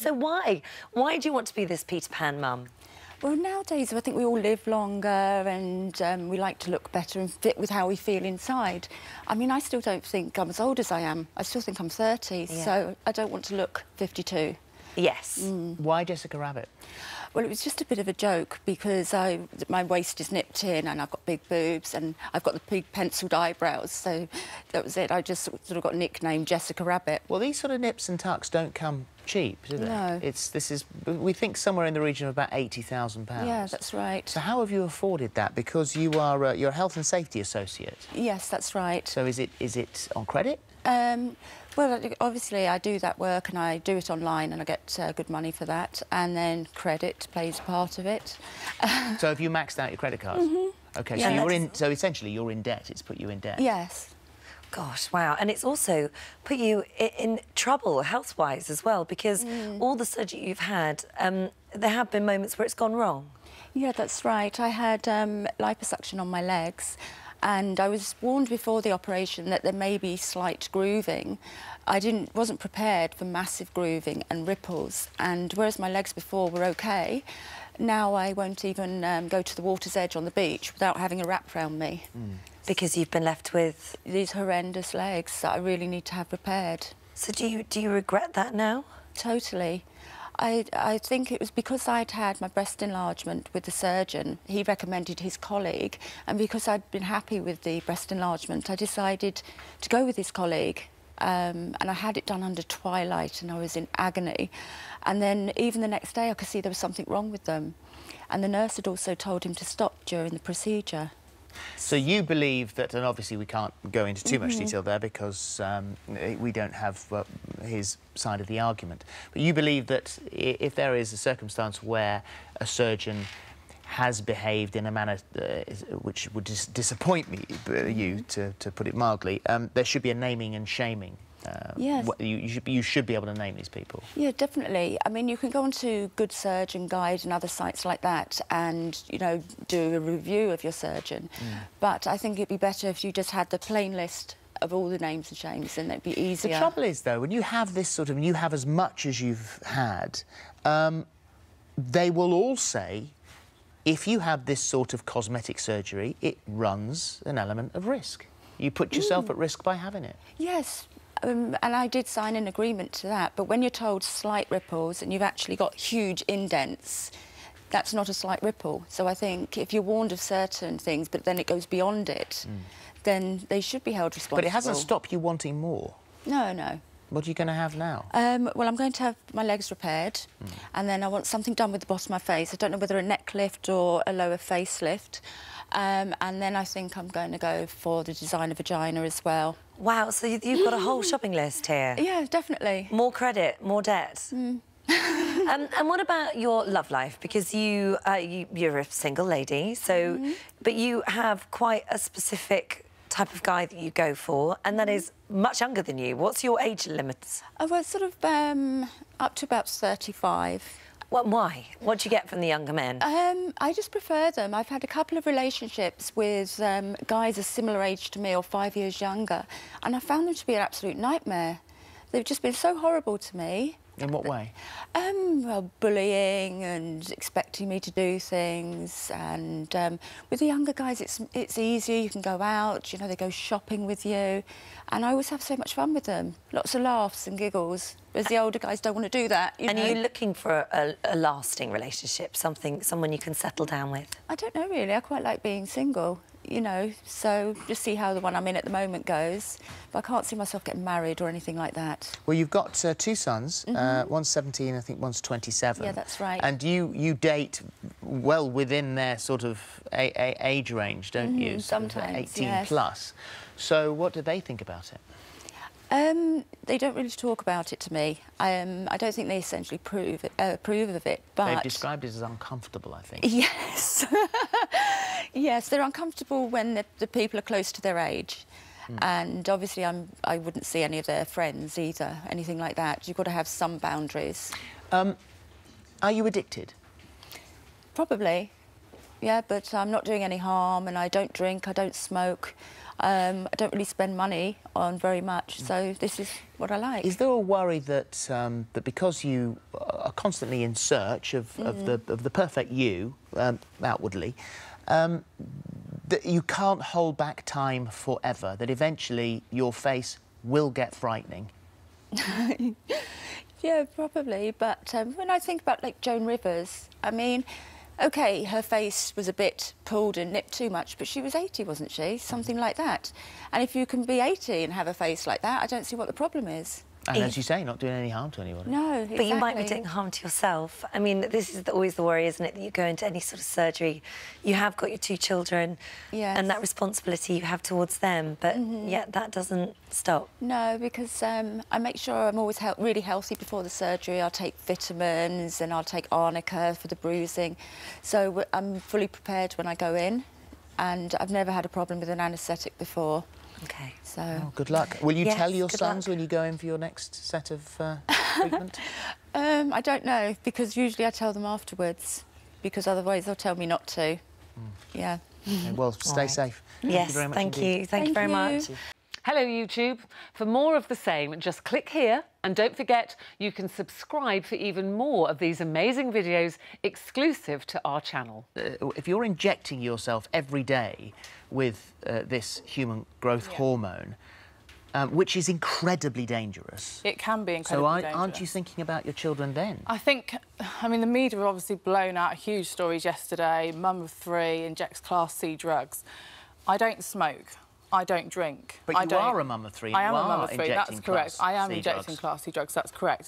So why? Why do you want to be this Peter Pan mum? Well, nowadays, I think we all live longer and um, we like to look better and fit with how we feel inside. I mean, I still don't think I'm as old as I am. I still think I'm 30, Yeah. so I don't want to look 52. Yes. Why Jessica Rabbit? Well, it was just a bit of a joke because I, my waist is nipped in and I've got big boobs and I've got the big penciled eyebrows. So that was it. I just sort of got nicknamed Jessica Rabbit. Well, these sort of nips and tucks don't come cheap, do they? No. It's this is we think somewhere in the region of about eighty thousand pounds. Yeah, that's right. So how have you afforded that? Because you are uh, you're a health and safety associate. Yes, that's right. So is it is it on credit? Um, well, obviously, I do that work and I do it online and I get uh, good money for that. And then credit plays a part of it. so have you maxed out your credit cards? Okay, so you're in. So essentially, you're in debt. It's put you in debt. yes. Gosh, wow. And it's also put you i- in trouble health-wise as well because all the surgery you've had, um, there have been moments where it's gone wrong. Yeah, that's right. I had um, liposuction on my legs, and I was warned before the operation that there may be slight grooving. I didn't, wasn't prepared for massive grooving and ripples, and whereas my legs before were okay, now I won't even um, go to the water's edge on the beach without having a wrap around me. Because you've been left with... These horrendous legs that I really need to have repaired. So do you, do you regret that now? Totally. I, I think it was because I'd had my breast enlargement with the surgeon. He recommended his colleague, and because I'd been happy with the breast enlargement, I decided to go with his colleague. Um, and I had it done under twilight, and I was in agony. And then even the next day, I could see there was something wrong with them. And the nurse had also told him to stop during the procedure. So you believe that, and obviously we can't go into too much detail there because um, eh, we don't have uh, his side of the argument. But you believe that if there is a circumstance where a surgeon has behaved in a manner uh, which would dis disappoint me, uh, you, Mm-hmm. to, to put it mildly, um, there should be a naming and shaming. Uh, Yes. You, you, should, be- you should be able to name these people. Yeah, definitely. I mean, you can go onto Good Surgeon Guide and other sites like that and, you know, do a review of your surgeon. But I think it'd be better if you just had the plain list of all the names and shames and it'd be easier. The trouble is, though, when you have this sort of, you have as much as you've had, um, they will all say, if you have this sort of cosmetic surgery, it runs an element of risk. You put yourself at risk by having it. Yes. Um, and I did sign an agreement to that. But when you're told slight ripples and you've actually got huge indents, that's not a slight ripple. So I think if you're warned of certain things, but then it goes beyond it, then they should be held responsible. But it hasn't stopped you wanting more. No, no. What are you going to have now? Um, well, I'm going to have my legs repaired, and then I want something done with the bottom of my face. I don't know whether a neck lift or a lower facelift. Um, and then I think I'm going to go for the designer vagina as well. Wow, so you- you've got a whole shopping list here. Yeah, definitely. More credit, more debt. um, and what about your love life? Because you, uh, you you're a single lady, so but you have quite a specific type of guy that you go for, and that is much younger than you. What's your age limits? I was sort of um, up to about 35. What? Why? What do you get from the younger men? Um, I just prefer them. I've had a couple of relationships with um, guys a similar age to me or five years younger, and I found them to be an absolute nightmare. They've just been so horrible to me. In what way? Um, well, bullying and expecting me to do things, and um, with the younger guys, it's it's easier. You can go out, you know, they go shopping with you, and I always have so much fun with them. Lots of laughs and giggles. Whereas the older guys don't want to do that. You and know? are you looking for a, a lasting relationship, something, someone you can settle down with? I don't know really. I quite like being single, you know. So just see how the one I'm in at the moment goes. But I can't see myself getting married or anything like that. Well, you've got uh, two sons. Uh, one's 17, I think one's 27. Mm-hmm. Yeah, that's right. And you you date well within their sort of a, a age range, don't you? Sort Mm-hmm, sometimes, 18 yes. plus. So what do they think about it? Um, they don't really talk about it to me. Um, I don't think they essentially prove it, uh, approve of it. But They've described it as uncomfortable, I think. Yes. yes, they're uncomfortable when the, the people are close to their age. And obviously, I'm, I wouldn't see any of their friends either, anything like that. You've got to have some boundaries. Um, are you addicted? Probably, yeah, but I'm not doing any harm and I don't drink, I don't smoke. Um, I don't really spend money on very much, so this is what I like. Is there a worry that um, that because you are constantly in search of, of the of the perfect you um, outwardly. Um, that you can't hold back time forever. That eventually your face will get frightening. Yeah, probably. But um, when I think about like Joan Rivers, I mean, okay, her face was a bit pulled and nipped too much, but she was 80, wasn't she? Something like that. And if you can be 80 and have a face like that, I don't see what the problem is. And as you say, not doing any harm to anybody. No, exactly. But you might be doing harm to yourself. I mean, this is the, always the worry, isn't it? That you go into any sort of surgery, you have got your two children, Yes. and that responsibility you have towards them. But yet that doesn't stop. No, because um, I make sure I'm always he- really healthy before the surgery. I'll take vitamins and I'll take arnica for the bruising. So I'm fully prepared when I go in, and I've never had a problem with an anaesthetic before. Okay. So Oh, good luck. Will you Yes, tell your sons luck. when you go in for your next set of uh, treatment? um, I don't know because usually I tell them afterwards, because otherwise they'll tell me not to. Yeah. Okay, well, stay right. safe. yes, you very much thank indeed. you. Thank, you very you. much. Hello, YouTube. For more of the same, just click here and don't forget you can subscribe for even more of these amazing videos exclusive to our channel. Uh, if you're injecting yourself every day with uh, this human growth hormone, um, which is incredibly dangerous. It can be So incredibly aren't, dangerous. aren't you thinking about your children then? I think, I mean, the media have obviously blown out huge stories yesterday. Mum of three injects Class C drugs. I don't smoke. I don't drink. But I you don't, are a mum of three I am a mum of three. That's correct. I am injecting drugs. Class C drugs. That's correct.